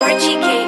Archie Cake.